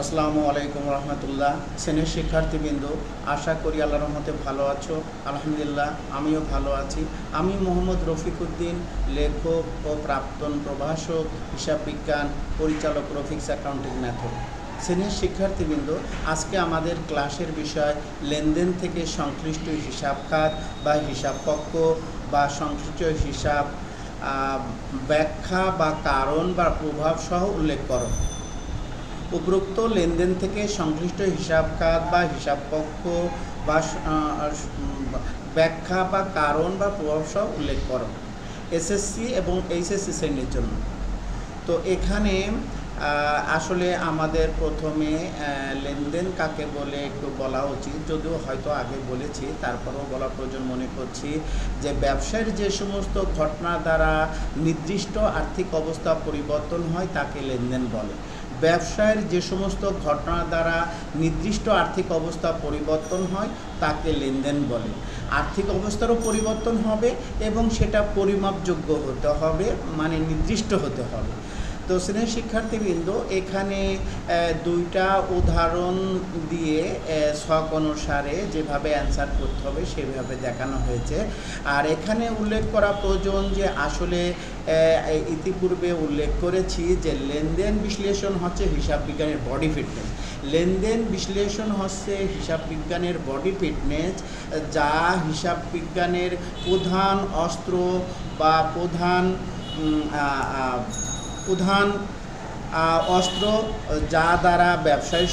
আসসালামু আলাইকুম রহমতুল্লাহ। শ্রেণির শিক্ষার্থীবৃন্দ, আশা করি আল্লাহ রহমতে ভালো আছো। আলহামদুলিল্লাহ, আমিও ভালো আছি। আমি মোহাম্মদ রফিকুদ্দিন, লেখক ও প্রাক্তন প্রভাষক, হিসাব বিজ্ঞান পরিচালক রফিক্স অ্যাকাউন্টিং মেথড। শ্রেণির শিক্ষার্থীবৃন্দ, আজকে আমাদের ক্লাসের বিষয় লেনদেন থেকে সংশ্লিষ্ট হিসাব খাত বা হিসাব পক্ষ বা সংশ্লিষ্ট হিসাব ব্যাখ্যা বা কারণ বা প্রভাব সহ উল্লেখ করো। উপরোক্ত লেনদেন থেকে সংশ্লিষ্ট হিসাব খাত বা হিসাব পক্ষ বা ব্যাখ্যা বা কারণ বা প্রভাব সহ উল্লেখ করো। এসএসসি এবং এইচএসসি শ্রেণির জন্য। তো এখানে আসলে আমাদের প্রথমে লেনদেন কাকে বলে একটু বলা উচিত। যদিও হয়তো আগে বলেছি, তারপরেও বলা প্রয়োজন মনে করছি যে ব্যবসায়ের যে সমস্ত ঘটনা দ্বারা নির্দিষ্ট আর্থিক অবস্থা পরিবর্তন হয়, তাকে লেনদেন বলে। ব্যবসায়ের যে সমস্ত ঘটনা দ্বারা নির্দিষ্ট আর্থিক অবস্থা পরিবর্তন হয়, তাকে লেনদেন বলে। আর্থিক অবস্থারও পরিবর্তন হবে এবং সেটা পরিমাপযোগ্য হতে হবে মানে নির্দিষ্ট হতে হবে। তো শ্রেণির শিক্ষার্থীবৃন্দ এখানে দুইটা উদাহরণ দিয়ে শখ অনুসারে যেভাবে অ্যান্সার করতে হবে সেভাবে দেখানো হয়েছে। আর এখানে উল্লেখ করা প্রয়োজন যে আসলে ইতিপূর্বে উল্লেখ করেছি যে লেনদেন বিশ্লেষণ হচ্ছে হিসাব বিজ্ঞানের বডি ফিটনেস। লেনদেন বিশ্লেষণ হচ্ছে হিসাব বিজ্ঞানের বডি ফিটনেস, যা হিসাব বিজ্ঞানের প্রধান অস্ত্র বা প্রধান প্রধান অস্ত্র, যা দ্বারা ব্যবসায়ী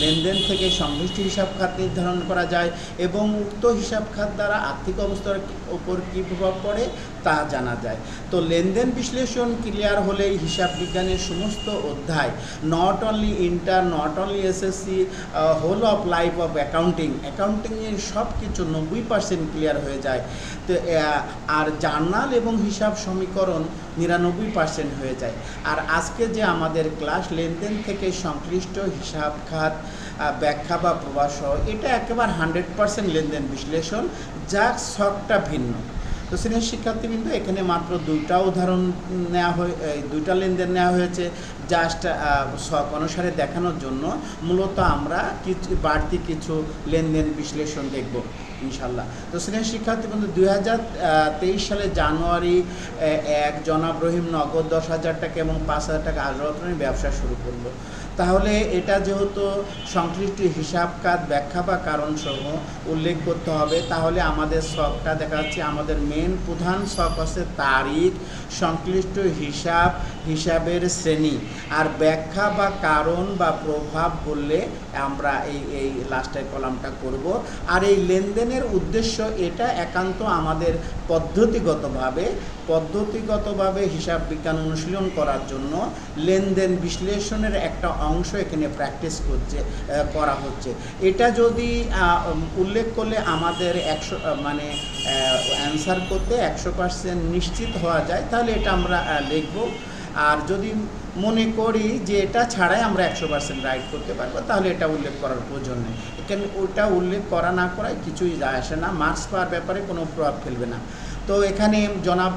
লেনদেন থেকে সংশ্লিষ্ট হিসাব খাত নির্ধারণ করা যায় এবং উক্ত হিসাব খাত দ্বারা আর্থিক অবস্থার ওপর কী প্রভাব পড়ে? তা জানা যায়। তো লেনদেন বিশ্লেষণ ক্লিয়ার হলেই হিসাব বিজ্ঞানের সমস্ত অধ্যায় not only inter not only SSC whole of life of accounting অ্যাকাউন্টিংয়ের সব কিছু নব্বই পার্সেন্ট ক্লিয়ার হয়ে যায়। তো আর জার্নাল এবং হিসাব সমীকরণ নিরানব্বই পার্সেন্ট হয়ে যায়। আর আজকে যে আমাদের ক্লাস লেনদেন থেকে সংশ্লিষ্ট হিসাব খাত ব্যাখ্যা বা প্রবাস এটা একেবারে হান্ড্রেড পার্সেন্ট লেনদেন বিশ্লেষণ, যার শখটা ভিন্ন। তো শ্রেণির শিক্ষার্থীবৃন্দ, এখানে মাত্র দুইটা উদাহরণ নেওয়া হয়ে দুইটা লেনদেন নেওয়া হয়েছে জাস্ট শখ অনুসারে দেখানোর জন্য। মূলত আমরা কিছু, বাড়তি কিছু লেনদেন বিশ্লেষণ দেখব ইনশাল্লাহ তো শ্রেণির শিক্ষার্থীবৃন্দ, দুই হাজার তেইশ সালে জানুয়ারি এক জনাব রহিম নগদ দশ হাজার টাকা এবং পাঁচ হাজার টাকা আজরতনের ব্যবসা শুরু করল। তাহলে এটা যেহেতু সংশ্লিষ্ট হিসাব কাজ ব্যাখ্যা বা কারণসহ উল্লেখ করতে হবে, তাহলে আমাদের শখটা দেখা যাচ্ছে, আমাদের মেন প্রধান শখ হচ্ছে তারিখ, সংশ্লিষ্ট হিসাব, হিসাবের শ্রেণি। আর ব্যাখ্যা বা কারণ বা প্রভাব বললে আমরা এই এই লাস্টের কলামটা করব। আর এই লেনদেনের উদ্দেশ্য এটা একান্ত আমাদের পদ্ধতিগতভাবে পদ্ধতিগতভাবে হিসাব বিজ্ঞান অনুশীলন করার জন্য লেনদেন বিশ্লেষণের একটা অংশ এখানে প্র্যাকটিস করছে করা হচ্ছে। এটা যদি উল্লেখ করলে আমাদের একশো মানে অ্যান্সার করতে একশো পার্সেন্ট নিশ্চিত হওয়া যায়, তাহলে এটা আমরা লিখব। আর যদি মনে করি যে এটা ছাড়াই আমরা একশো পার্সেন্ট রাইড করতে পারব, তাহলে এটা উল্লেখ করার প্রয়োজন নেই। এখানে ওটা উল্লেখ করা না করায় কিছুই যায় আসে না মার্কস পাওয়ার ব্যাপারে কোনো প্রভাব ফেলবে না। তো এখানে জনাব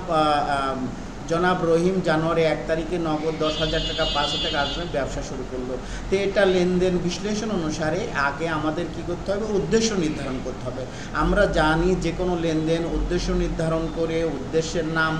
জনাব রহিম জানুয়ারি এক তারিখে নগদ দশ হাজার টাকা পাঁচ হাজার টাকা আসবে, ব্যবসা শুরু করল। তো এটা লেনদেন বিশ্লেষণ অনুসারে আগে আমাদের কি করতে হবে? উদ্দেশ্য নির্ধারণ করতে হবে। আমরা জানি যে কোনো লেনদেন উদ্দেশ্য নির্ধারণ করে, উদ্দেশ্যের নাম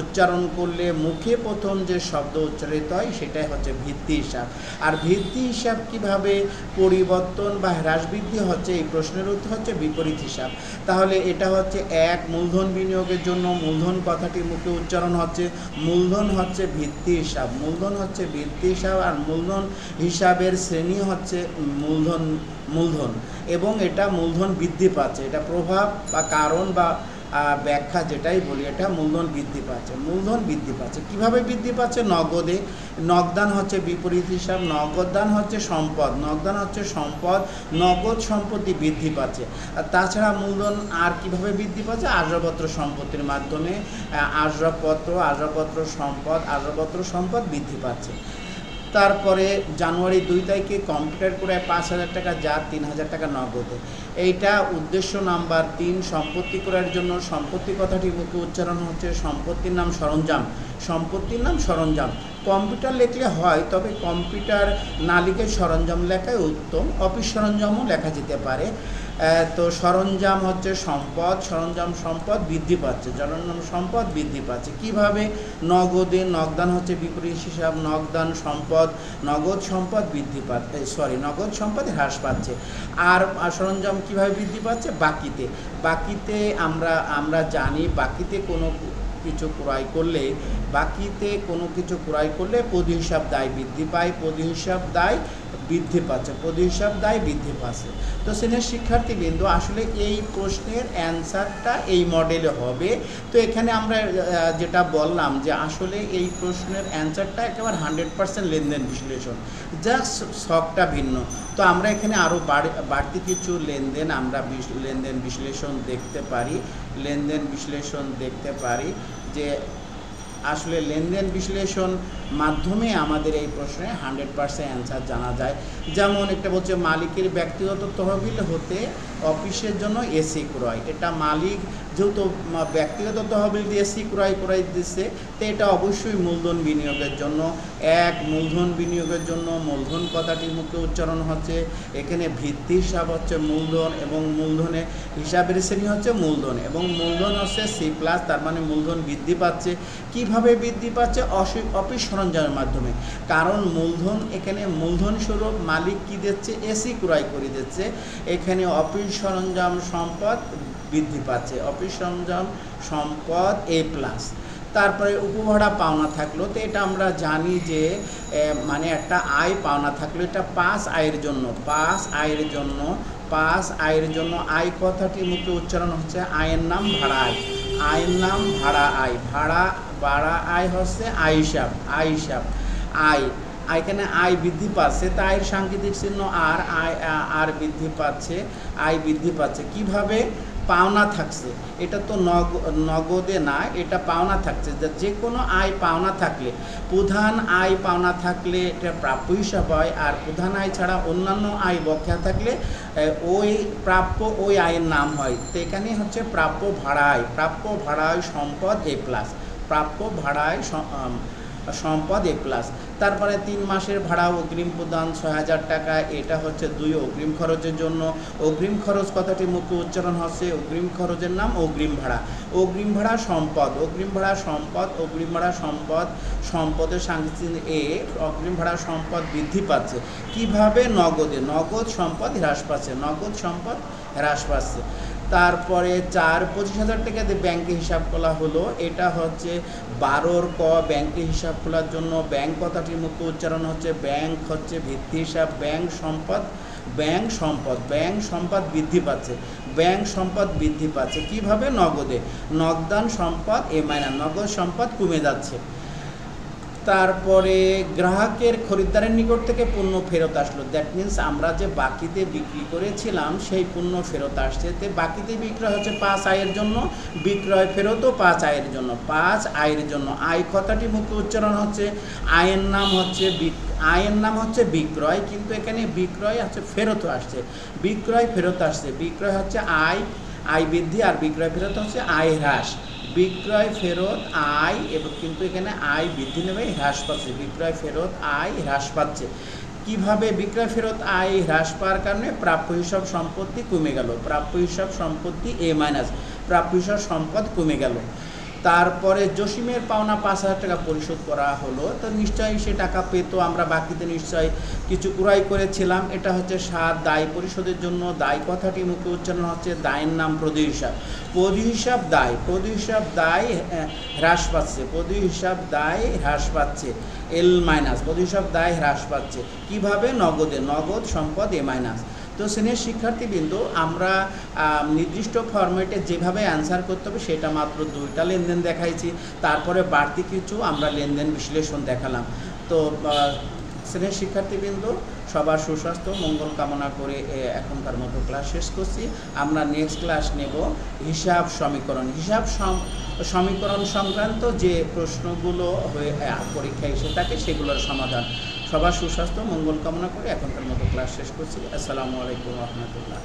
উচ্চারণ করলে মুখে প্রথম যে শব্দ উচ্চারিত হয়, সেটাই হচ্ছে ভিত্তি হিসাব। আর ভিত্তি হিসাব কীভাবে পরিবর্তন বা হ্রাস বৃদ্ধি হচ্ছে, এই প্রশ্নের উত্তর হচ্ছে বিপরীত হিসাব। তাহলে এটা হচ্ছে এক, মূলধন বিনিয়োগের জন্য মূলধন কথাটি মুখে উচ্চারণ হচ্ছে মূলধন হচ্ছে ভিত্তি হিসাব। মূলধন হচ্ছে ভিত্তি হিসাব আর মূলধন হিসাবের শ্রেণি হচ্ছে মূলধন মূলধন। এবং এটা মূলধন বৃদ্ধি পাচ্ছে। এটা প্রভাব বা কারণ বা ব্যাখ্যা যেটাই বলি, এটা মূলধন বৃদ্ধি পাচ্ছে। মূলধন বৃদ্ধি পাচ্ছে। কীভাবে বৃদ্ধি পাচ্ছে? নগদে। নগদান হচ্ছে বিপরীত হিসাব নগদান হচ্ছে সম্পদ, নগদান হচ্ছে সম্পদ, নগদ সম্পত্তি বৃদ্ধি পাচ্ছে। তাছাড়া মূলধন আর কীভাবে বৃদ্ধি পাচ্ছে? আসবাবপত্র সম্পত্তির মাধ্যমে আসবাবপত্র আসবাবপত্র সম্পদ আসবাবপত্র সম্পদ বৃদ্ধি পাচ্ছে। তারপরে জানুয়ারি দুই তারিখে কম্পিউটার করে পাঁচ হাজার টাকা, যা তিন হাজার টাকা নগদে। এইটা উদ্দেশ্য নাম্বার তিন, সম্পত্তি করার জন্য সম্পত্তি কথাটি উচ্চারণ হচ্ছে, সম্পত্তির নাম সরঞ্জাম। সম্পত্তির নাম সরঞ্জাম। কম্পিউটার লিখলে হয়, তবে কম্পিউটার না লিখে সরঞ্জাম লেখাই উত্তম অফিস সরঞ্জামও লেখা যেতে পারে। তো সরঞ্জাম হচ্ছে সম্পদ, সরঞ্জাম সম্পদ বৃদ্ধি পাচ্ছে সরঞ্জাম সম্পদ বৃদ্ধি পাচ্ছে। কীভাবে নগদে নগদান হচ্ছে বিপরীত হিসাব, নগদান সম্পদ, নগদ সম্পদ বৃদ্ধি পাচ্ছে সরি নগদ সম্পদ হ্রাস পাচ্ছে। আর আর সরঞ্জাম কীভাবে বৃদ্ধি পাচ্ছে? বাকিতে। বাকিতে আমরা আমরা জানি বাকিতে কোনো কিছু ক্রয় করলে, বাকিতে কোনো কিছু ক্রয় করলে পদি হিসাব দায় বৃদ্ধি পায়। পদি হিসাব দায় বৃদ্ধি পাচ্ছে পদি হিসাব দায় বৃদ্ধি পাচ্ছে। তো শ্রেণির শিক্ষার্থীবৃন্দ, আসলে এই প্রশ্নের অ্যান্সারটা এই মডেলে হবে। তো এখানে আমরা যেটা বললাম যে আসলে এই প্রশ্নের অ্যান্সারটা একেবারে হান্ড্রেড পার্সেন্ট লেনদেন বিশ্লেষণ, জাস্ট শখটা ভিন্ন। তো আমরা এখানে আরও বাড়তি কিছু লেনদেন আমরা লেনদেন বিশ্লেষণ দেখতে পারি, লেনদেন বিশ্লেষণ দেখতে পারি যে আসলে লেনদেন বিশ্লেষণ মাধ্যমে আমাদের এই প্রশ্নে হান্ড্রেড পার্সেন্ট অ্যান্সার জানা যায়। যেমন একটা বলছে মালিকের ব্যক্তিগত তহবিল হতে অফিসের জন্য এসি ক্রয়। এটা মালিক যেহেতু ব্যক্তিগত তহবিল দিয়ে এসি ক্রয় ক্রয় দিচ্ছে তো এটা অবশ্যই মূলধন বিনিয়োগের জন্য। এক, মূলধন বিনিয়োগের জন্য মূলধন কথাটির মুখে উচ্চারণ হচ্ছে। এখানে ভিত্তি হিসাব হচ্ছে মূলধন এবং মূলধনে হিসাবের শ্রেণি হচ্ছে মূলধন এবং মূলধন হচ্ছে সি প্লাস তার মানে মূলধন বৃদ্ধি পাচ্ছে। কীভাবে বৃদ্ধি পাচ্ছে? অফিস সরঞ্জামের মাধ্যমে। কারণ মূলধন, এখানে মূলধন স্বরূপ মালিক কি দিচ্ছে? এসি ক্রয় করে দিচ্ছে। এখানে অফিস সরঞ্জাম সম্পদ বৃদ্ধি পাচ্ছে। অফিস সরঞ্জাম সম্পদ এ প্লাস তারপরে উপভাড়া পাওনা থাকল। তো এটা আমরা জানি যে মানে একটা আয় পাওনা থাকল। এটা পাস আয়ের জন্য পাস আয়ের জন্য পাস আয়ের জন্য আয় কথাটি মুখে উচ্চারণ হচ্ছে আয়ের নাম ভাড়া আয়। আয়ের নাম ভাড়া আয়। ভাড়া ভাড়া আয় হচ্ছে আয় হিসাব আয় হিসাব, আয়। এখানে আয় বৃদ্ধি পাচ্ছে তা আয়ের সাংকেতিক চিহ্ন আর আয় আর বৃদ্ধি পাচ্ছে আয় বৃদ্ধি পাচ্ছে। কীভাবে? পাওনা থাকছে। এটা তো নগ নগদে না এটা পাওনা থাকছে। যে কোনো আয় পাওনা থাকলে প্রধান আয় পাওনা থাকলে এটা প্রাপ্য হিসাব হয় আর প্রধান আয় ছাড়া অন্যান্য আয় বকেয়া থাকলে ওই প্রাপ্য ওই আয়ের নাম হয়। তো এখানে হচ্ছে প্রাপ্য ভাড়া আয় প্রাপ্য ভাড়া আয় সম্পদ এ প্লাস প্রাপ্য ভাড়ায় স- আম, সম্পদ এ প্লাস। তারপরে তিন মাসের ভাড়া অগ্রিম প্রদান ছয় হাজার টাকা। এটা হচ্ছে দুই অগ্রিম খরচের জন্য। অগ্রিম খরচ কথাটি মুখ্য উচ্চারণ হচ্ছে অগ্রিম খরচের নাম অগ্রিম ভাড়া। অগ্রিম ভাড়া সম্পদ। অগ্রিম ভাড়া সম্পদ, অগ্রিম ভাড়া সম্পদ, সম্পদের সাংস্কৃতিক এ, অগ্রিম ভাড়া সম্পদ বৃদ্ধি পাচ্ছে। কীভাবে? নগদে। নগদ সম্পদ হ্রাস পাচ্ছে। নগদ সম্পদ হ্রাস পাচ্ছে। তারপরে চার পঁচিশ হাজার টাকা দিয়ে ব্যাংকে হিসাব খোলা হলো। এটা হচ্ছে বারোর ক ব্যাংকে হিসাব খোলার জন্য ব্যাংক কথাটির মুখ্য উচ্চারণ হচ্ছে। ব্যাংক হচ্ছে ভিত্তি হিসাব, ব্যাংক সম্পদ ব্যাংক সম্পদ ব্যাংক সম্পদ বৃদ্ধি পাচ্ছে, ব্যাংক সম্পদ বৃদ্ধি পাচ্ছে। কীভাবে? নগদে। নগদান সম্পদ, এ মাইনাস, নগদ সম্পদ কমে যাচ্ছে। তারপরে গ্রাহকের খরিদ্দারের নিকট থেকে পণ্য ফেরত আসলো। দ্যাট মিন্স আমরা যে বাকিতে বিক্রি করেছিলাম, সেই পণ্য ফেরত আসছে। তে বাকিতে বিক্রয় হচ্ছে পাঁচ আয়ের জন্য, বিক্রয় ফেরতও পাঁচ আয়ের জন্য। পাঁচ আয়ের জন্য। আয় কথাটি মুখ্য উচ্চারণ হচ্ছে, আয়ের নাম হচ্ছে আয়ের নাম হচ্ছে বিক্রয়, কিন্তু এখানে বিক্রয় হচ্ছে ফেরতও আসছে। বিক্রয় ফেরত আসছে। বিক্রয় হচ্ছে আয় আয় বৃদ্ধি, আর বিক্রয় ফেরত হচ্ছে আয় হ্রাস। বিক্রয়, ফেরত, আয় এবং কিন্তু এখানে আয় বৃদ্ধি নেবে, হ্রাস পাচ্ছে। বিক্রয়, ফেরত, আয়, হ্রাস পাচ্ছে। কীভাবে বিক্রয়, ফেরত, আয়, হ্রাস পাওয়ার কারণে প্রাপ্য হিসাব সম্পত্তি কমে গেল। প্রাপ্য হিসাব সম্পত্তি এ মাইনাস প্রাপ্য হিসাব সম্পদ কমে গেল। তারপরে জসিমের পাওনা পাঁচ হাজার টাকা পরিশোধ করা হলো। তো নিশ্চয়ই সে টাকা পেত, আমরা বাকিতে নিশ্চয়ই কিছু ক্রয় করেছিলাম। এটা হচ্ছে সাত দায় পরিশোধের জন্য। দায় কথাটি মুখে উচ্চারণ হচ্ছে দায়ের নাম প্রদি হিসাব পদি হিসাব দায় পদি হিসাব দায় হ্রাস পাচ্ছে। পদি হিসাব দায়, হ্রাস পাচ্ছে। এল মাইনাস পদি হিসাব দায়, হ্রাস পাচ্ছে। কীভাবে? নগদে। নগদ সম্পদ এ মাইনাস। তো শ্রেণির শিক্ষার্থীবৃন্দ, আমরা নির্দিষ্ট ফরম্যাটে যেভাবে অ্যান্সার করতে হবে সেটা মাত্র দুইটা লেনদেন দেখাইছি। তারপরে বাড়তি কিছু আমরা লেনদেন বিশ্লেষণ দেখালাম। তো শ্রেণির শিক্ষার্থীবৃন্দ, সবার সুস্বাস্থ্য, মঙ্গল কামনা করে এখনকার মতো ক্লাস শেষ করছি। আমরা নেক্সট ক্লাস নেব হিসাব সমীকরণ। হিসাব সম- সমীকরণ সংক্রান্ত যে প্রশ্নগুলো হয়ে পরীক্ষায় এসে থাকে সেগুলোর সমাধান। সবার সুস্বাস্থ্য মঙ্গল কামনা করে এখনকার মতো ক্লাস শেষ করছি। আসসালামু আলাইকুম রহমতুল্লাহ।